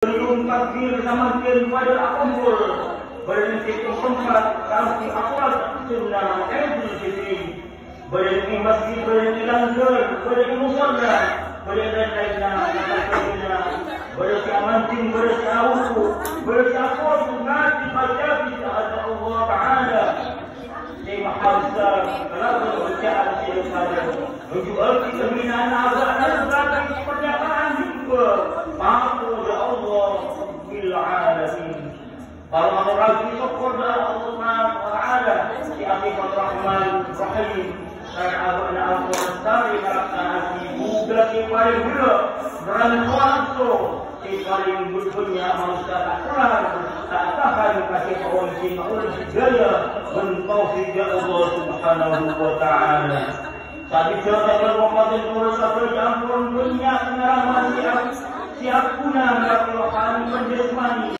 Belum takdir dia pada akumpul Berhenti tempat Kami akwal Sunnah Ibn Sisi Berhenti masjid Berhenti langgar Berhenti musallah Berhenti lainnya Berhenti amantin Berhenti awu Berhenti akwal Berhenti baca Bisa ada Allah Ta'ala. Di mahasiswa Kenapa berbicara Sila pada Menjual kita Minaan Azad Dan belakang Pernyataan juga Mampu Kalau orang syukur kepada Allah Subhanahu taala di akhir Rahman Rahim dan abana al-Quran dari hati buka di paling gula dan kuasa di paling berpunya manusia tak kurang tak tahan kasih orang di maul segala mentauhid ya Allah Subhanahu wa taala. Tapi cerita Ramadan turun sampai campur dunia pengarah siap dari rohani menjesmani